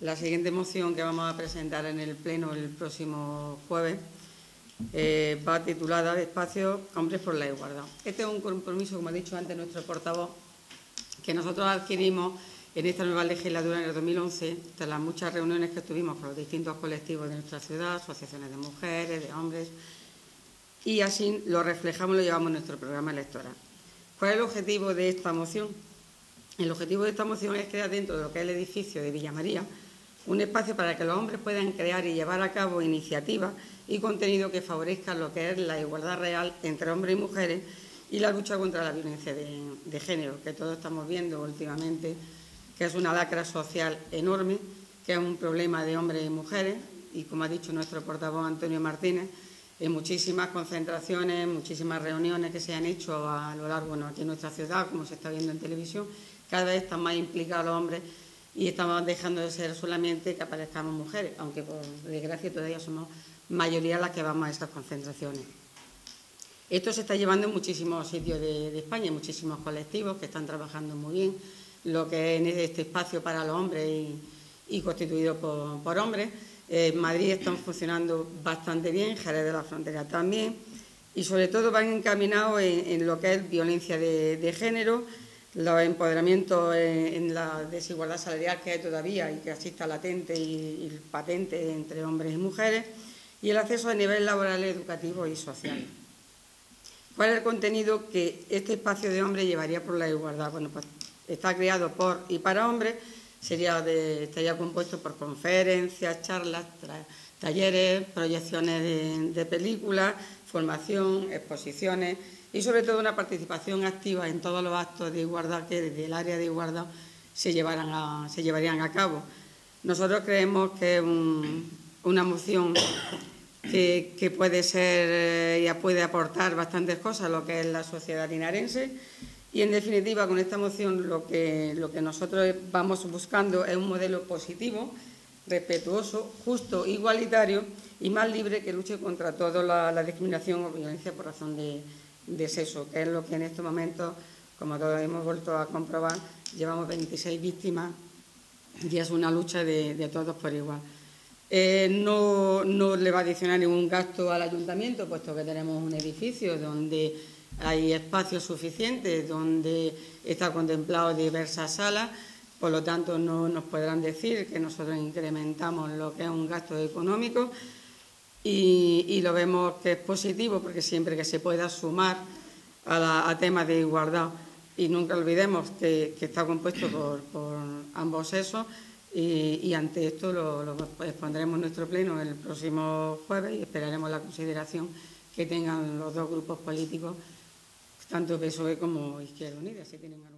La siguiente moción que vamos a presentar en el Pleno el próximo jueves eh, va titulada Espacio Hombres por la Igualdad. Este es un compromiso, como ha dicho antes nuestro portavoz, que nosotros adquirimos en esta nueva legislatura en el 2011, tras las muchas reuniones que tuvimos con los distintos colectivos de nuestra ciudad, asociaciones de mujeres, de hombres, y así lo reflejamos y lo llevamos en nuestro programa electoral. ¿Cuál es el objetivo de esta moción? El objetivo de esta moción es crear dentro de lo que es el edificio de Villa María un espacio para que los hombres puedan crear y llevar a cabo iniciativas y contenido que favorezcan lo que es la igualdad real entre hombres y mujeres y la lucha contra la violencia de, género, que todos estamos viendo últimamente, que es una lacra social enorme, que es un problema de hombres y mujeres, y como ha dicho nuestro portavoz Antonio Martínez, en muchísimas concentraciones, muchísimas reuniones que se han hecho a lo largo, bueno, aquí en nuestra ciudad, como se está viendo en televisión, cada vez están más implicados los hombres y estamos dejando de ser solamente que aparezcamos mujeres, aunque por desgracia todavía somos mayoría las que vamos a esas concentraciones. Esto se está llevando en muchísimos sitios de, España, muchísimos colectivos que están trabajando muy bien, lo que es este espacio para los hombres y, constituido por, hombres. En Madrid están funcionando bastante bien, Jerez de la Frontera también, y sobre todo van encaminados en, lo que es violencia de género, los empoderamientos en, la desigualdad salarial que hay todavía y que asista latente y, patente entre hombres y mujeres, y el acceso a nivel laboral, educativo y social. ¿Cuál es el contenido que este espacio de hombres llevaría por la igualdad? Bueno, pues está creado por y para hombres, sería estaría compuesto por conferencias, charlas, talleres, proyecciones de películas, formación, exposiciones, y sobre todo una participación activa en todos los actos de igualdad que desde el área de igualdad se, llevaran se llevarían a cabo. Nosotros creemos que es una moción que, puede ser eh, y puede aportar bastantes cosas a lo que es la sociedad linarense y en definitiva con esta moción lo que, lo que nosotros vamos buscando es un modelo positivo, respetuoso, justo, igualitario y más libre que luche contra toda la discriminación o violencia por razón de, de sexo, que es lo que en estos momentos, como todos hemos vuelto a comprobar, llevamos 26 víctimas y es una lucha de, todos por igual. Eh, no, no, le va a adicionar ningún gasto al ayuntamiento, puesto que tenemos un edificio donde hay espacios suficientes, donde está contemplado diversas salas, por lo tanto no nos podrán decir que nosotros incrementamos lo que es un gasto económico y, lo vemos que es positivo porque siempre que se pueda sumar a, temas de igualdad. Y nunca olvidemos que, está compuesto por, ambos sexos y, ante esto lo, expondremos en nuestro pleno el próximo jueves y esperaremos la consideración que tengan los dos grupos políticos, tanto PSOE como Izquierda Unida, si tienen algún